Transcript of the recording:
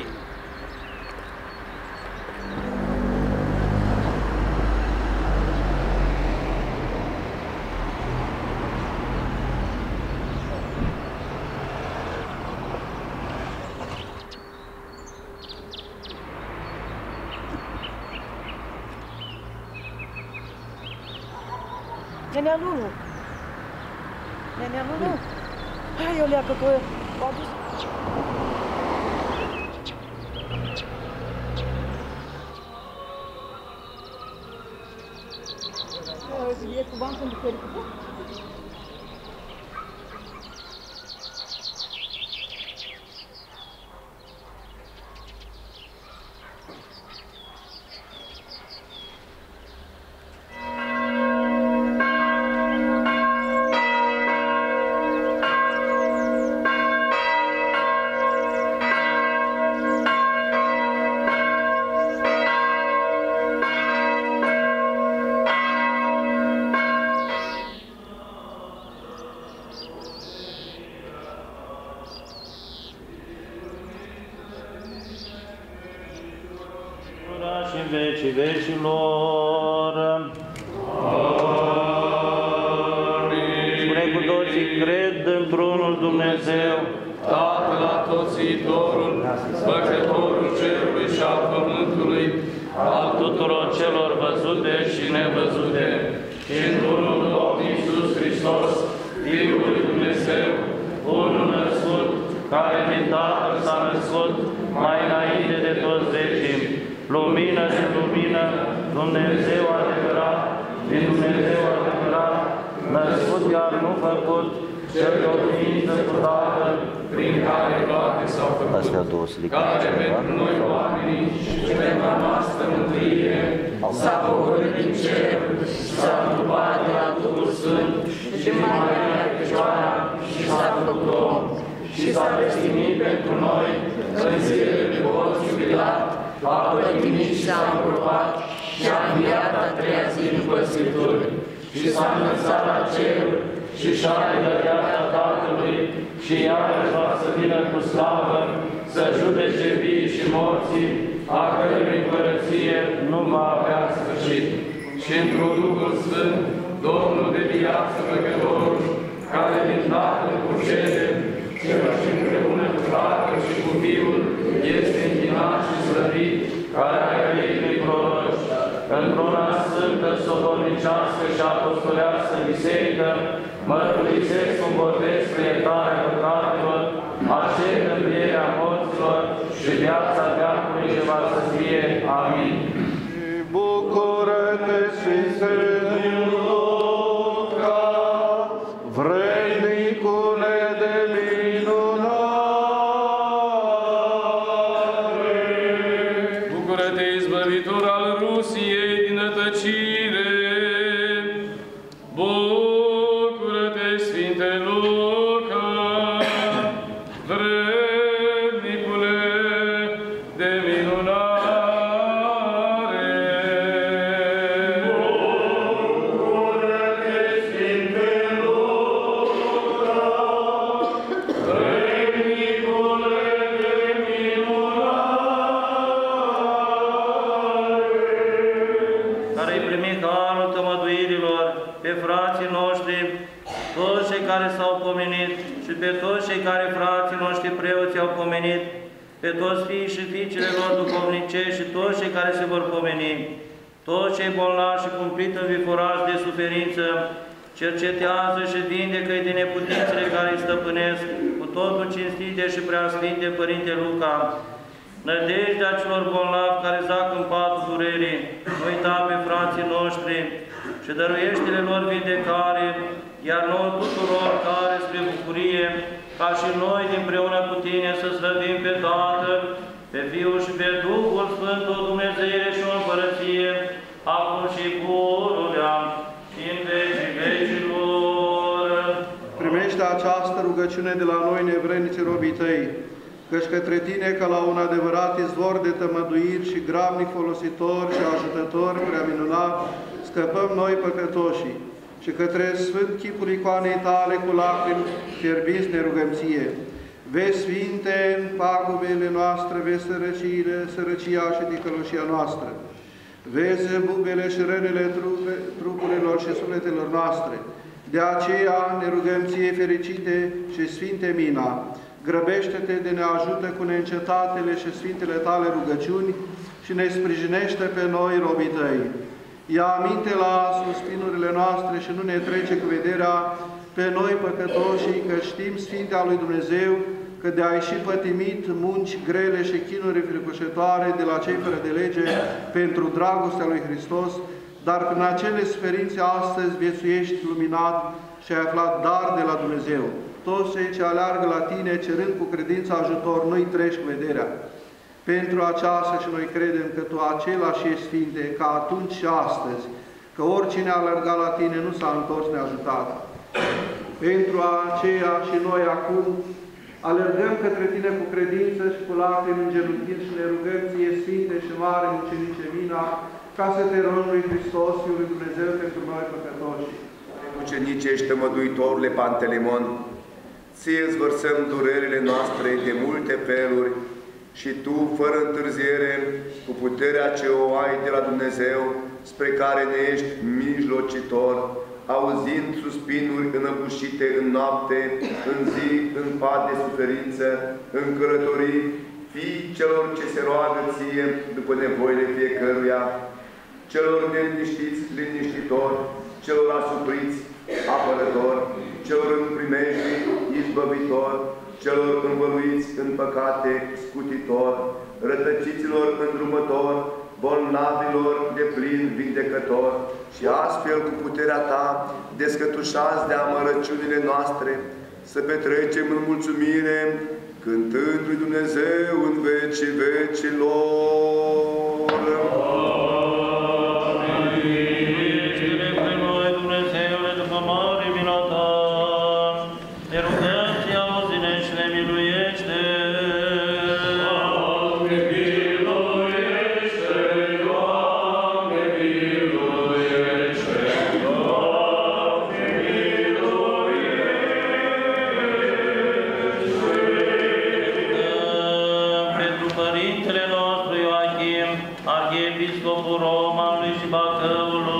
Felipe. Nenê Lulu. Nenê Lulu. Ai, olha, que coisa, tô... Diria que o banco onde quer și în vecii vecilor. Spune cu toții, cred într-unul Dumnezeu, Tatăl atotțitorul, Făcătorul cerului și al pământului, al tuturor celor văzute și nevăzute, și într-unul Domnul Iisus Hristos, Fiul lui Dumnezeu, unul născut, care din Tatăl s-a născut mai înainte de toți vecii, lumină de lumină, Dumnezeu adevărat, din Dumnezeu adevărat, născut iar nu făcut, cel de o ființă cu Tatăl, prin care toate s-au făcut, Astea două să le care cânte cineva. pentru noi oamenii și pentru a noastră mântuire s-a pogorât din cer și s-a întrupat de la Duhul Sfânt și din Maria Fecioara și s-a făcut om și s-a destinit pentru noi în zilele de Ponțiu Pilat, a pătimit și s-a îngropat și a înviat a treia zi după Scripturi și s-a înălțat la cer și și-a legătat Tatălui și iarăși va să vină cu slavă să judece vii și morții, a cărui împărăție nu va avea sfârșit. Și într Duhul Sfânt, Domnul de viață făcătorul, care din Tatăl curgede, cel și împreună cu Tatăl și cu Fiul, este închinat și slăvit, care a grăit lui proroși, într-una sfântă, sobornicească și apostolească biserică, mărturisesc un botez spre iertarea păcatelor, aștept învierea morților și viața veacului ce va să fie. Amin. Bucură-te, Sfinte din Luca, vrednicule de minunare. Bucură-te, izbăvitor al Rusiei vrednicule de minunare! care îi primit harul tămăduirilor pe frații noștri, toți cei care s-au pomenit și pe toți cei care frații noștri preoți au pomenit, pe toți fiii și fiicele lor duhovnicești și toți cei care se vor pomeni, toți cei bolnavi și cumplit înviforați de suferință, cercetează și vindecă-i de neputințele care îi stăpânesc, cu totul cinstite și preasfinte Părinte Luca, Nădejdea celor bolnavi care zac în patul durerii, nu uita pe frații noștri și dăruiește-le lor vindecare, iar nouă tuturor care spre bucurie, ca și noi împreună cu Tine să slăvim pe Tatăl, pe Fiul și pe Duhul Sfânt, o Dumnezeire și o împărăție, acum și pururea și în vecii vecilor. Primește această rugăciune de la noi, nevreniții robii tăi, căci către tine, ca la un adevărat izvor de tămăduiri și gravnic folositor și ajutător prea minunat, scăpăm noi păcătoșii și către Sfânt chipul icoanei tale cu lacrimi fierbiți ne rugăm ție. Vezi, Sfinte, pagubele noastre, vezi sărăciile, sărăcia și ticăloșia noastră. Vezi bubele și rănile trupe, trupurilor și sufletelor noastre. De aceea ne rugăm ție fericite și Sfinte Mina, grăbește-te de ne ajută cu neîncetatele și Sfintele tale rugăciuni și ne sprijinește pe noi, robii tăi. Ia aminte la suspinurile noastre și nu ne trece cu vederea pe noi păcătoșii, că știm Sfintea lui Dumnezeu, că de ai și pătimit munci grele și chinuri fricoșătoare de la cei fără de lege pentru dragostea lui Hristos, dar prin acele suferințe astăzi viețuiești luminat și ai aflat dar de la Dumnezeu. Toți cei ce aleargă la tine, cerând cu credință ajutor, nu-i treci cu vederea. Pentru aceasta și noi credem că Tu același ești, Sfinte, ca atunci și astăzi, că oricine a alergat la Tine nu s-a întors neajutat. Pentru aceea și noi acum alergăm către Tine cu credință și cu lacrimi îngenunchind și ne rugăm Ție, Sfinte și Mare Mucenice Mina, ca să te rog lui Hristos, Fiul lui Dumnezeu, pentru noi păcătoși. Mucenicește, măduitorule Pantelimon, Ție îți vărsăm durerile noastre de multe feluri și Tu, fără întârziere, cu puterea ce o ai de la Dumnezeu, spre care ne ești mijlocitor, auzind suspinuri înăbușite în noapte, în zi, în pat de suferință, în călătorii, fii celor ce se roagă ție după nevoile fiecăruia, celor neliniștiți, liniștitor, celor asupriți, apărător, celor în primejdii, izbăvitor, celor învăluiți în păcate, scutitor, rătăciților îndrumător, bolnavilor de plin vindecător și astfel cu puterea Ta, descătușați de amărăciunile noastre, să petrecem în mulțumire, cântând lui Dumnezeu în vecii vecilor. Părintele nostru Ioachim, Arhiepiscopul Romanului și Bacăului,